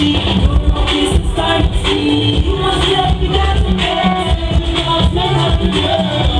You must let me dance again. You must let me